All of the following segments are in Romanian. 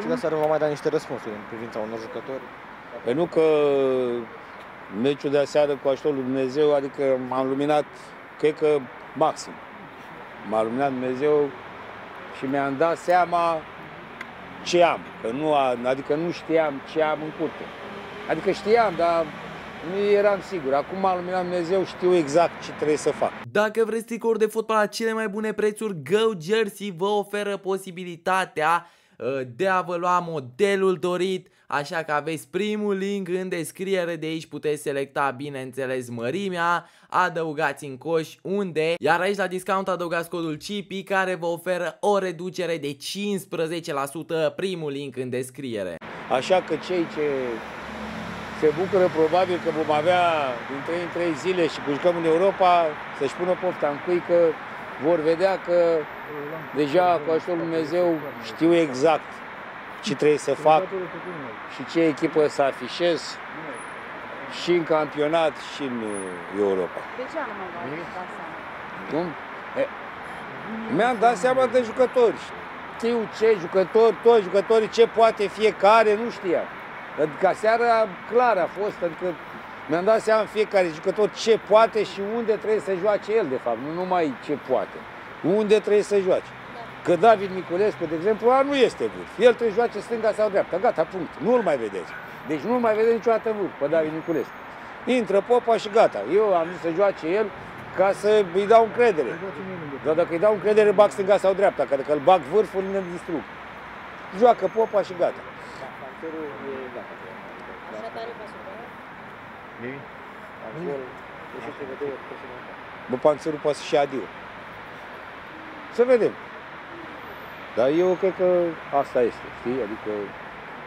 Și de seară vă mai da niște răspunsuri în privința unor jucători. Păi nu că meciul de aseară cu ajutorul lui Dumnezeu, adică m-am luminat, cred că maxim. M-a luminat Dumnezeu și mi-am dat seama ce am. Că nu, a- adică nu știam ce am în curte. Adică știam, dar nu eram sigur. Acum m-a luminat Dumnezeu, știu exact ce trebuie să fac. Dacă vreți tricouri de fotbal la cele mai bune prețuri, Go Jersey vă oferă posibilitatea uh, de a vă lua modelul dorit, așa că aveți primul link în descriere, de aici puteți selecta bineînțeles mărimea, adăugați în coș unde, iar aici la discount adăugați codul CIPI care vă oferă o reducere de 15% primul link în descriere. Așa că cei ce se bucură probabil că vom avea din 3 în 3 zile și că jucăm în Europa, să-și pună pofta în cui că vor vedea că deja cu ajutorul lui Dumnezeu știu exact ce trebuie să fac și ce echipă să afișez și în campionat și în uh, Europa. De ce anume v-ați dat seama? Cum? E, mi-am dat seama de jucători. Știu ce jucători, toți jucătorii, ce poate fiecare, nu știam. Adică seara clar a fost, adică mi-am dat seama fiecare jucător ce poate și unde trebuie să joace el, de fapt, nu numai ce poate. Unde trebuie să joace. Că David Niculescu, de exemplu, a, nu este vârf. El trebuie să joace stânga sau dreapta. Gata, punct. Nu-l mai vedeți. Deci nu-l mai vedeți niciodată în vârf pe David Niculescu. Intră Popa și gata. Eu am zis să joace el ca să îi dau încredere. Dar dacă îi dau încredere, bag stânga sau dreapta, că dacă îl bag vârful, ne distrug. Joacă Popa și gata. Așa tare v-a supărat? Bă, panțărul poate să-și ia adio. Să vedem. Dar eu cred că asta este, știi? Adică,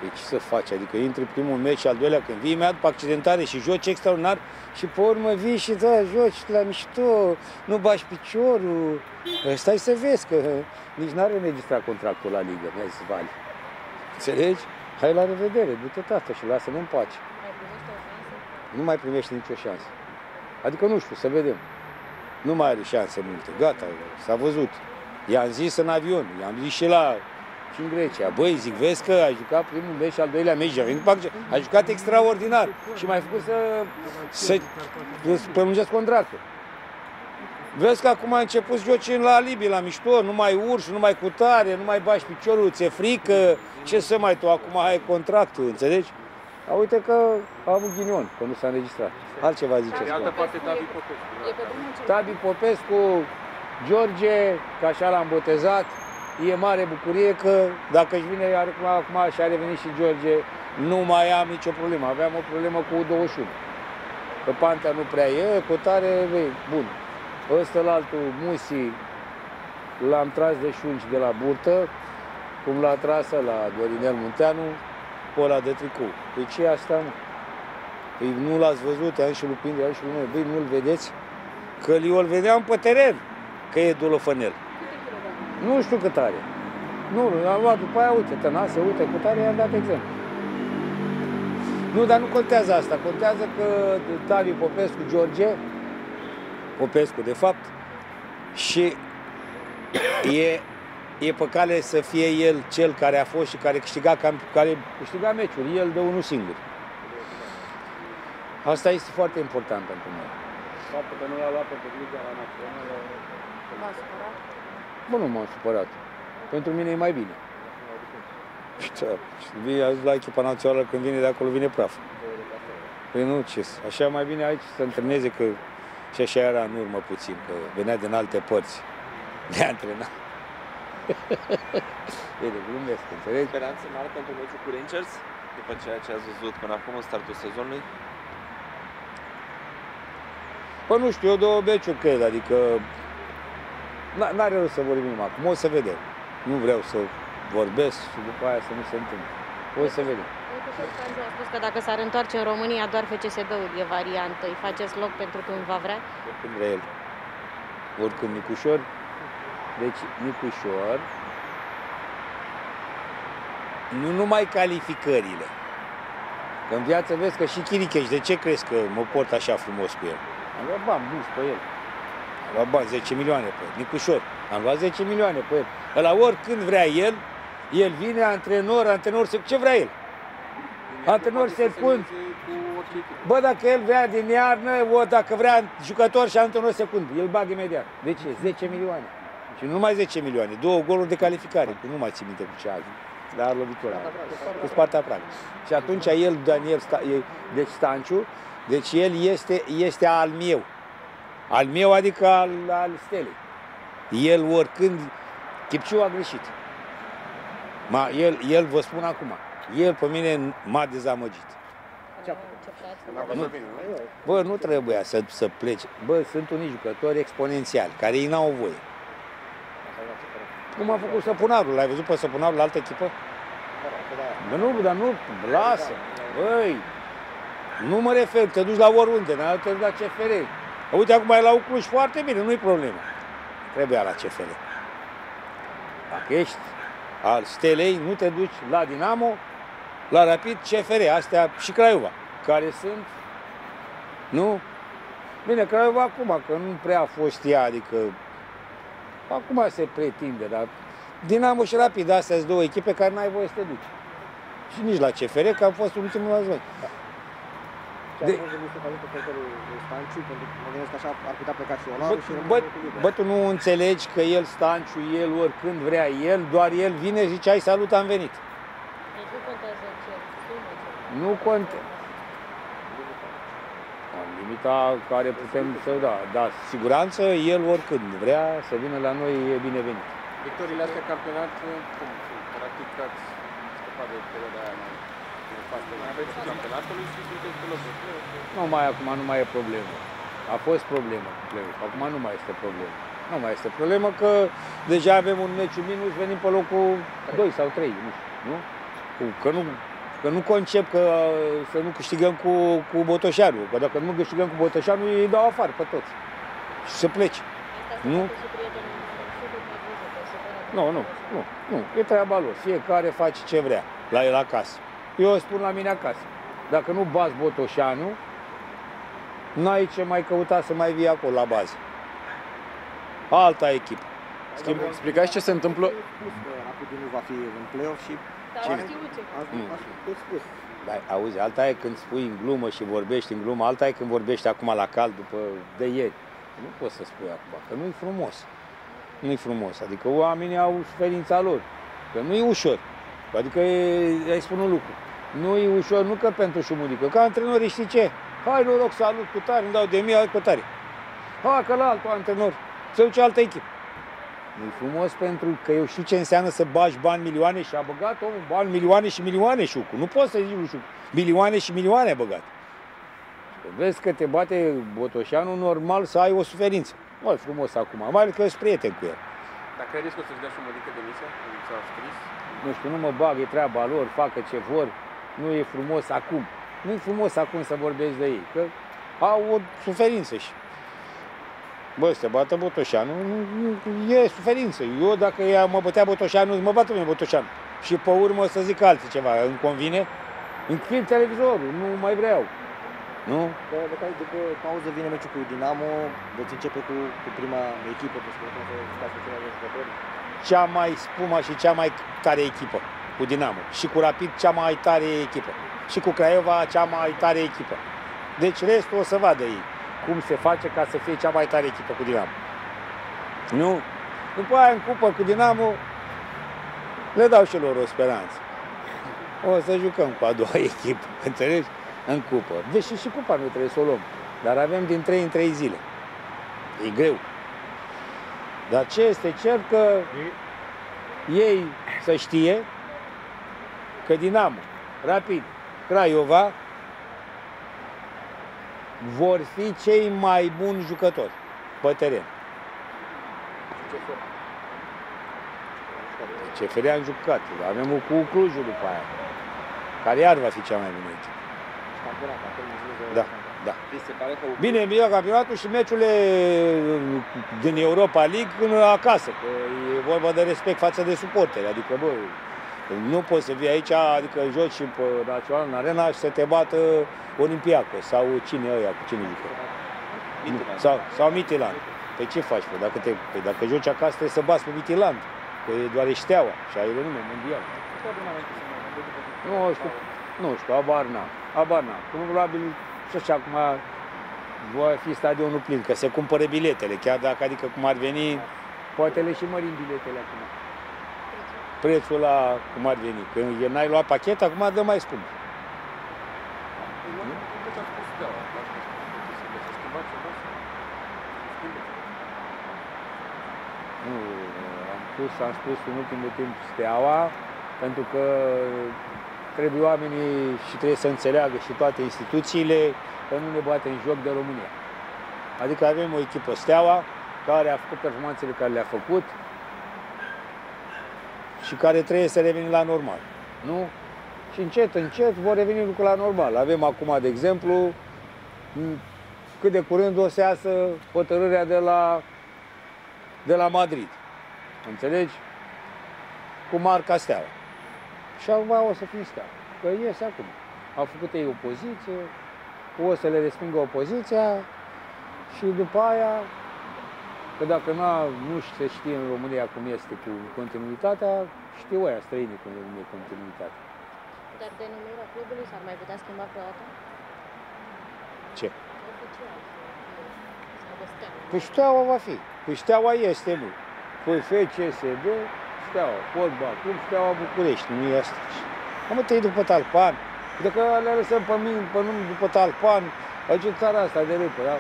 e ce să faci? Adică intri primul meci și al doilea când vii, imediat după accidentare și joci extraordinar și pe urmă vii și da, joci la mișto, nu bași piciorul. Stai să vezi că nici n-are înregistrat contractul la ligă, mi-a zis Vali. Înțelegi? Hai la revedere, du-te tată și lasă-ne în pace. Mai primește ofensă? Nu mai primește nicio șansă. Adică nu știu, să vedem. Nu mai are șanse multe. Gata, s-a văzut. I-am zis în avion, i-am zis și la și în Grecia. Băi, zic, vezi că a jucat primul meci și al doilea meci, a venit după aceea. a jucat extraordinar și mai făcut să, să, să prelungesc contractul. Vezi că acum a început să joci la alibi, la mișto, nu mai urci, nu mai cutare, nu mai bași piciorul, ți-e frică, ce să mai tu, acum ai contractul, înțelegi? A, uite că a avut ghinion, că nu s-a înregistrat. Altceva ziceți. De altă spune. parte, David Popescu. E pe drumul cel Tabi Popescu, George, că așa l-am botezat, e mare bucurie că dacă își vine acum, acum și a revenit și George, nu mai am nicio problemă. Aveam o problemă cu 21. Că Pantea nu prea e, cotare, băi, bun. Ăsta la altul, Musi, l-am tras de șunci de la burtă, cum l-a tras la Dorinel Munteanu, pe ăla de tricou. Păi ce e asta, mă? Păi nu l-ați văzut, am și lui Pindre, am și lui noi. Băi, nu-l vedeți? Că eu îl vedeam pe teren, că e dolofănel. câte kilograme? Nu știu cât are. Nu, am luat după aia, uite, tănase, uite, cu tare i-am dat exemplu. Nu, dar nu contează asta. Contează că Taviu Popescu, George, Popescu, de fapt, și e, e pe cale să fie el cel care a fost și care câștiga, camp- care câștiga meciuri, el de unul singur. Asta este foarte important pentru noi. Faptul că nu l-a luat pe Liga la Națională. V-a supărat? Bă, nu m-am supărat. Pentru mine e mai bine. Ce, vine azi la echipa națională, când vine de acolo, vine praf. Păi nu, ce să- Așa mai bine aici să întâlneze că și așa era în urmă puțin, că venea din alte părți de antrenat. e de glumesc, înțelegi? Speranțe mari pentru meciul cu Rangers, după ceea ce ați văzut până acum în startul sezonului? Păi nu știu, eu două meciuri cred, adică n- n-are rost să vorbim acum, o să vedem. Nu vreau să vorbesc și după aia să nu se întâmple. O să vedem. Uite, Șercanzu a spus că dacă s-ar întoarce în România, doar FCSB-ul e variantă. Îi faceți loc pentru când va vrea? oricând vrea el. Oricând Nicușor. Deci Nicușor, nu numai calificările. Că în viață vezi că și Chiricheș, de ce crezi că mă port așa frumos cu el? Am luat bani mulți pe el. Am luat bani, 10 milioane pe el. Nicușor, am luat 10 milioane pe el. Ăla oricând vrea el, El vine, antrenor, antrenor, se- ce vrea el? Antrenor se pun. Bă, dacă el vrea din iarnă, o, dacă vrea jucător și antrenor secund, el bag imediat. De ce? 10 milioane. Și nu numai 10 milioane, două goluri de calificare, că nu mai țin minte cu ce alt. Dar lovitura. Cu Sparta Praga. Și atunci el, Daniel, Sta, e- deci Stanciu, deci el este, este al meu. Al meu, adică al, al Stelei. El oricând, Chipciu a greșit. Ma, el, el, vă spun acum, el pe mine m-a dezamăgit. Nu, bă, nu trebuia să, să plece. Bă, sunt unii jucători exponențiali, care ei n-au voie. Cum a făcut Săpunarul? L-ai văzut pe Săpunarul la altă echipă? Bă, nu, dar nu, lasă. Băi, nu mă refer, te duci la oriunde, n-ai te duci la CFR. Uite, acum e la Cluj foarte bine, nu-i problemă. Trebuia la CFR. Dacă ești al Stelei, nu te duci la Dinamo, la Rapid, CFR, astea și Craiova, care sunt, nu? Bine, Craiova acum, că nu prea a fost ea, adică acum se pretinde, dar Dinamo și Rapid, astea sunt două echipe care n-ai voie să te duci. Și nici la CFR, că am fost ultimul la noi. Ce a De- fost de gustul pentru portarul Stanciu, pentru că mă gândesc că așa ar putea pleca și Bă, Olaru și rămâne bă, locul liber. bă, tu nu înțelegi că el, Stanciu, el, oricând vrea el, doar el vine și zice, ai salut, am venit. Deci nu contează ce sumă, ce... Nu conte. În limita care putem să da, da, siguranță, el oricând vrea să vină la noi, e binevenit. Victoriile astea în campionat, cum sunt? Practic ați scăpat de perioada aia mai nefastă. Mai aveți campionatului și sunteți pe locul. Nu mai acum nu mai e problemă. A fost problemă cu play Acum nu mai este problemă. Nu mai este problemă că deja avem un meciu minus, venim pe locul 2 sau 3, nu știu, nu? Cu- Că nu, că nu concep că uh, să nu câștigăm cu, cu Botoșanu, că dacă nu câștigăm cu Botoșanu, îi dau afară pe toți. Și să plece. Asta Nu. se face și prietenul meu, și după văzut, că se pare Nu, nu, nu, nu. E treaba lor. Fiecare face ce vrea la el acasă. Eu o spun la mine acasă. Dacă nu bați Botoșanu, n-ai ce mai căuta să mai vii acolo la bază. Alta echipă. Schimb, explicați ce se întâmplă? Spus că Rapidul nu va fi în play-off și Dar Cine? au știut ce ați, Mm. ați tot spus. Da, auzi, alta e când spui în glumă și vorbești în glumă, alta e când vorbești acum la cald după de ieri. Nu poți să spui acum, că nu-i frumos. Nu-i frumos. Adică oamenii au suferința lor. Că nu e ușor. Adică e, ai spun un lucru. Nu e ușor, nu că pentru șumudică. Ca antrenori știi ce? Hai noroc, salut cu tare, îmi dau de mie, hai cu tare. Hai că la altul antrenor, se duce altă echipă. Nu-i frumos pentru că eu știu ce înseamnă să bagi bani milioane și a băgat omul bani milioane și milioane și Nu poți să zici șucu. Milioane și milioane a băgat. Vezi că te bate Botoșanu, normal să ai o suferință. Mai frumos acum, mai ales că ești prieten cu el. Dar credeți că o să-și dea și Modică demisia? Cum s-a scris? Nu știu, nu mă bag, e treaba lor, facă ce vor. Nu e frumos acum. Nu e frumos acum să vorbești de ei, că au o suferință și Bă, se bată Botoșanu, nu, nu, e suferință. Eu dacă ea mă bătea Botoșanu, mă bată mie Botoșanu. Și pe urmă să zic alții ceva, îmi convine? Închid televizorul, nu mai vreau. Nu? Că de care după pauză vine meciul cu Dinamo, veți începe cu, cu prima echipă, pentru că să stați cu ceilalți jucători. Cea mai spuma și cea mai tare echipă cu Dinamo. Și cu Rapid cea mai tare echipă. Și cu Craiova cea mai tare echipă. Deci restul o să vadă ei cum se face ca să fie cea mai tare echipă cu Dinamo. Nu? După aia în cupă cu Dinamo le dau și lor o speranță. O să jucăm cu a doua echipă, înțelegi? În cupă. Deși și cupa nu trebuie să o luăm. Dar avem din 3 în 3 zile. E greu. Dar ce este cert că ei să știe că Dinamo, Rapid, Craiova vor fi cei mai buni jucători pe teren. CFR am jucat, avem o cu Clujul după aia, care iar va fi cea mai bună echipă. Campionat, acolo în zilele Da, campionat. da. Vi se pare că Bine, bine campionatul și meciurile din Europa League în acasă, că e vorba de respect față de suporteri. Adică, bă, nu poți să vii aici, adică joci și pe național în arena și să te bată Olimpiacos sau cine ăia, cu cine jucă. Midtjylland. Sau, sau Mitiland. Pe ce faci, bă? Dacă, te, păi dacă joci acasă trebuie să bați pe Mitiland. că e doar e steaua și are nume mondial. Nu știu, nu știu, abar n-am, abar n-am. Probabil și așa acum va fi stadionul plin, că se cumpără biletele, chiar dacă, adică cum ar veni, poate le și mărim biletele acum. Prețul la cum ar veni. Când e- n-ai luat pachet, acum dă mai scump. După ce a spus Steaua, la ce s-a schimbat ceva sau se schimbă? Nu, am spus, am spus în ultimul timp steaua, pentru că trebuie oamenii și trebuie să înțeleagă și toate instituțiile că nu ne bate în joc de România. Adică avem o echipă steaua care a făcut performanțele care le-a făcut și care trebuie să revenim la normal. Nu? Și încet, încet vor reveni lucrurile la normal. Avem acum, de exemplu, m, cât de curând o să iasă hotărârea de la de la Madrid. Înțelegi? Cu marca Steaua. Și acum o să fie Steaua. Că iese acum. Au făcut ei opoziție, o să le respingă opoziția și după aia, că dacă nu, nu se știe în România cum este cu continuitatea, știu aia străinii cum e continuitatea. Dar denumirea clubului s-ar mai putea schimba vreodată? Ce? Oficial. Sau de steaua. Păi Steaua va fi. Păi Steaua este, nu. Păi FCSB, Steaua, fotbal, club Steaua București, nu e asta. Am tăi după Talpan. Dacă le lăsăm pe mine, pe nume după Talpan, face țara asta de râpă, da?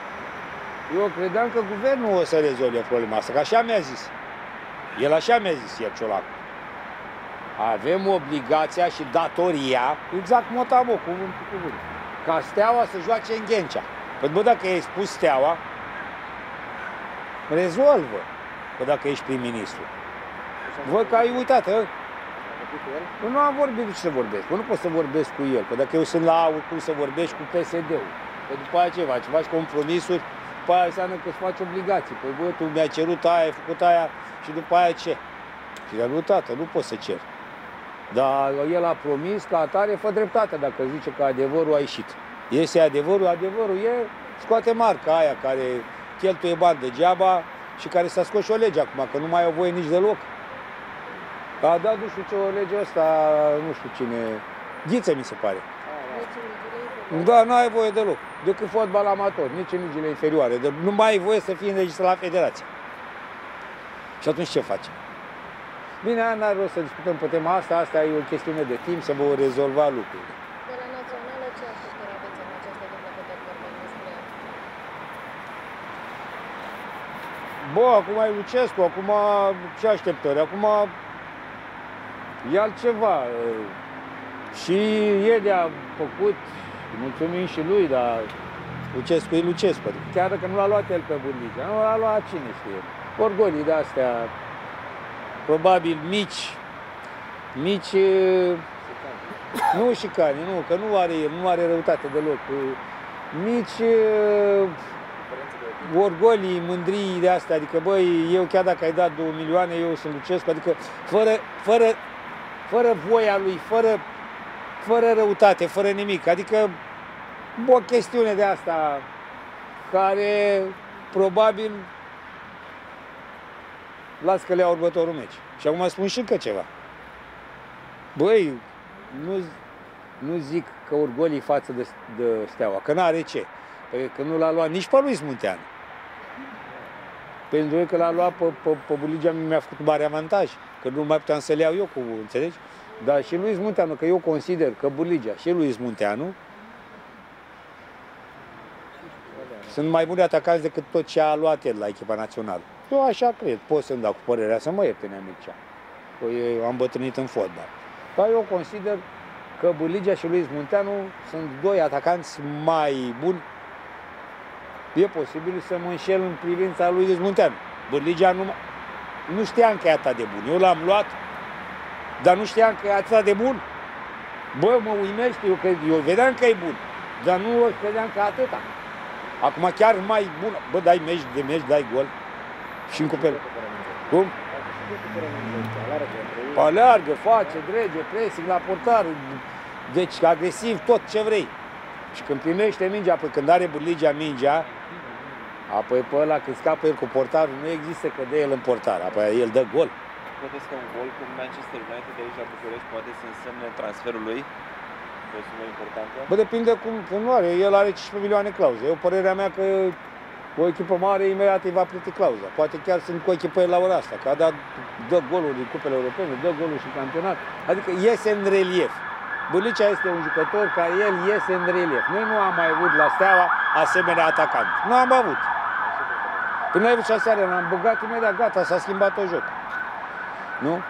Eu credeam că guvernul o să rezolve problema asta, că așa mi-a zis. El așa mi-a zis, iar Ciolacu. Avem obligația și datoria, exact motamo, cuvânt cu cuvânt, ca Steaua să joace în Ghencea. Păi bă, dacă ai spus Steaua, rezolvă. Că dacă ești prim-ministru. Văd că ai uitat, hă? Eu nu am vorbit cu ce să vorbesc. Eu nu pot să vorbesc cu el. Că dacă eu sunt la aur, cum să vorbești cu PSD-ul? Că după aia ce faci? Faci compromisuri, după aia înseamnă că îți faci obligații. Păi bă, tu mi-ai cerut aia, ai făcut aia și după aia ce? Și el nu, tată, nu pot să cer. Dar el a promis ca atare, fă dreptate dacă zice că adevărul a ieșit. Este adevărul, adevărul e, scoate marca aia care cheltuie bani degeaba și care s-a scos și o lege acum, că nu mai au voie nici deloc. A dat nu știu ce o lege asta, nu știu cine, Ghiță mi se pare. Nici în ligile inferioare. Da, nu ai voie deloc, decât fotbal amator, nici în ligile inferioare. De, nu mai ai voie să fii înregistrat la federație. Și atunci ce facem? Bine, aia n-are rost să discutăm pe tema asta, asta e o chestiune de timp, se vor rezolva lucrurile. De la națională, ce așteptări aveți în această dublă pe tot vorbim despre ea? Bă, acum e Lucescu, acum ce așteptări? Acum e altceva. Și el a făcut, mulțumim și lui, dar Lucescu e Lucescu. Adică chiar dacă nu l-a luat el pe Bundesliga, nu l-a luat cine știe. Orgolii de astea, probabil mici, mici, nu șicane, nu, că nu are, nu are răutate deloc. Mici orgolii, mândrii de astea, adică băi, eu chiar dacă ai dat 2 milioane, eu sunt Lucescu, adică fără, fără, fără voia lui, fără, fără răutate, fără nimic, adică o chestiune de asta care probabil las că le ia următorul meci. Și acum spun și încă ceva. Băi, nu, nu zic că orgolii față de, de steaua, că n-are ce. Păi că nu l-a luat nici pe lui Smunteanu. Pentru că l-a luat pe, pe, pe Buligea mi-a făcut mare avantaj. Că nu mai puteam să le iau eu cu, înțelegi? Dar și lui Smunteanu, că eu consider că Buligea și lui Smunteanu sunt mai buni atacanți decât tot ce a luat el la echipa națională. Eu așa cred, pot să-mi dau cu părerea să mă ierte Neamicea. Că eu am bătrânit în fotbal. Dar eu consider că Buligea și Luis Munteanu sunt doi atacanți mai buni. E posibil să mă înșel în privința lui Luis Munteanu. Buligea nu, nu știam că e atât de bun. Eu l-am luat, dar nu știam că e atât de bun. Bă, mă uimește, eu, că, eu vedeam că e bun, dar nu credeam că atâta. Acum chiar mai bun. Bă, dai meci de meci, dai gol. Și în cupel. Cum? Aleargă, face, drege, pressing la portar. Deci agresiv, tot ce vrei. Și când primește mingea, apoi când are burligea mingea, apoi pe ăla când scapă el cu portarul, nu există că de el în portar, apoi el dă gol. Credeți că un gol cu Manchester United de aici la București poate să însemne transferul lui? O sumă importantă? Bă, depinde cum, cum nu are. El are 15 milioane clauze. Eu părerea mea că o echipă mare imediat îi va plăti clauza. Poate chiar sunt cu echipări la ora asta, că a dat, dă goluri din cupele europene, dă goluri și campionat. Adică iese în relief. Bălicea este un jucător care el iese în relief. Noi nu am mai avut la Steaua asemenea atacant. Nu am avut. Păi noi avut și aseară, l-am băgat imediat, gata, s-a schimbat tot joc. Nu?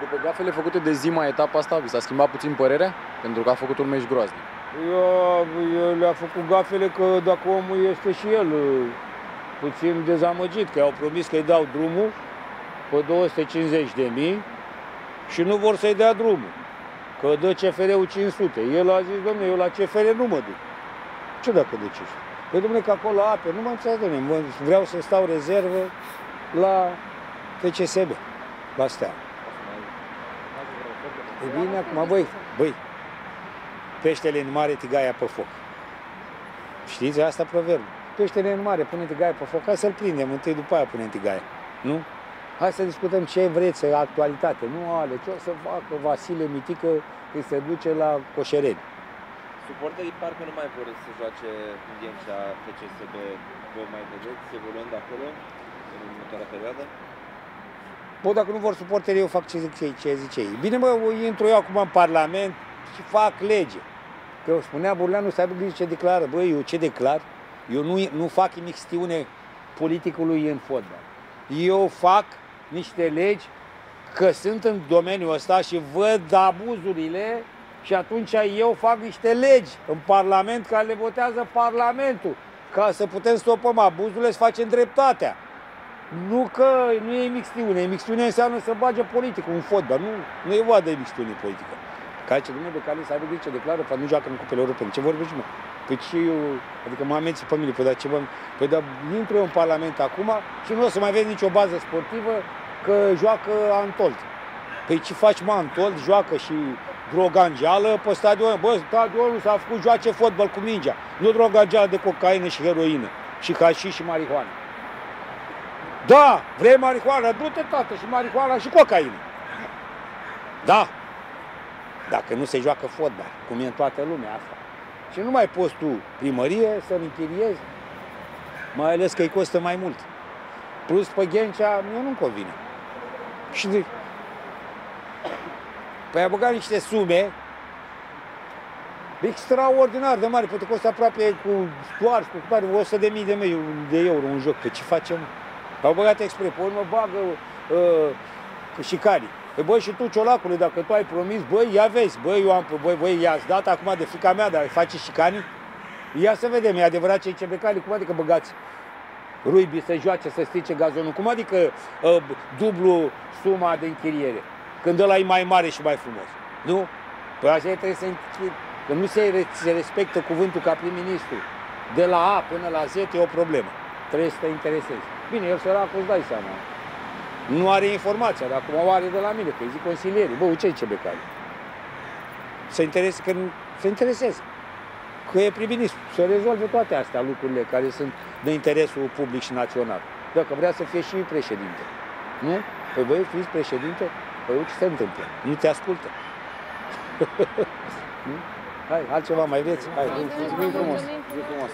După gafele făcute de Zima etapa asta, vi s-a schimbat puțin părerea? Pentru că a făcut un meci groaznic. Eu, eu le-a făcut gafele că dacă omul este și el uh, puțin dezamăgit, că i-au promis că îi dau drumul pe 250 de mii și nu vor să-i dea drumul, că dă CFR-ul 500. El a zis, domnule, eu la CFR nu mă duc. Ce dacă de ce? Păi domnule, că acolo ape, nu mă înțeleg, domnule, mă, vreau să stau rezervă la FCSB, la Steaua. E bine, acum, băi, băi, peștele în mare, tigaia pe foc. Știți asta proverb? Peștele în mare, pune tigaia pe foc, hai să-l prindem, întâi după aia punem tigaia. Nu? Hai să discutăm ce vreți, actualitate. Nu ale, ce o să facă Vasile Mitică când se duce la Coșereni. Suporterii parcă nu mai vor să joace în Ghencea FCSB. Vă mai vedeți evoluând acolo în următoarea perioadă? Bă, dacă nu vor suporteri, eu fac ce zic ei, ce zice ei. Bine, mă, intru eu acum în Parlament și fac lege. Că spunea Burleanu să aibă grijă ce declară. Băi, eu ce declar? Eu nu, nu fac imixtiune politicului în fotbal. Eu fac niște legi că sunt în domeniul ăsta și văd abuzurile și atunci eu fac niște legi în Parlament care le votează Parlamentul ca să putem stopăm abuzurile, să facem dreptatea. Nu că nu e mixtiune. Mixtiune înseamnă să bage politică, un fotbal. Nu, nu e vorba de mixtiune politică. Ca ce domnule Becali să aibă grijă ce declară, că nu joacă în cupele europene. Ce vorbești, mă? Păi ce eu, adică mă amenți pe mine, păi dar ce bă, păi dar intru eu în Parlament acum și nu o să mai vezi nicio bază sportivă că joacă Antold. Păi ce faci, mă, Antold? Joacă și drogangeală pe stadion. Bă, stadionul s-a făcut joace fotbal cu mingea. Nu drogangeală de cocaină și heroină. Și hașiș și marihuana. Da, vrei marihuana? Du-te, tată, și marihuana și cocaină. Da. Dacă nu se joacă fotbal, cum e în toată lumea asta. Și nu mai poți tu primărie să-l închiriezi, mai ales că îi costă mai mult. Plus pe Ghencea, mie nu-mi convine. Și de... Păi a băgat niște sume extraordinar de mari, poate costă aproape cu stoarci, cu care 100 de mii de, mei, de euro un joc. Pe ce facem? Au băgat expre, pe urmă bagă uh, și cari. Păi băi, și tu, ciolacule, dacă tu ai promis, băi, ia vezi, băi, eu am, băi, băi, i-ați dat acum de frica mea, dar face și cani? Ia să vedem, e adevărat ce e cali, cum adică băgați ruibii să joace, să strice gazonul, cum adică uh, dublu suma de închiriere, când ăla e mai mare și mai frumos, nu? Păi așa trebuie să închiri, că nu se, se respectă cuvântul ca prim-ministru, de la A până la Z e o problemă, trebuie să te interesezi. Bine, el săracul îți dai seama, nu are informația, dar acum o are de la mine, că îi zic consilierii. Bă, ce ce becare? Să interese, că se intereseze. Că e prim-ministru, să rezolve toate astea lucrurile care sunt de interesul public și național. Dacă vrea să fie și președinte. Nu? Păi băi, fiți președinte, păi ce se întâmplă? Nu te ascultă. nu? Hai, altceva mai vreți? Hai, mulțumim frumos. Mulțumim frumos.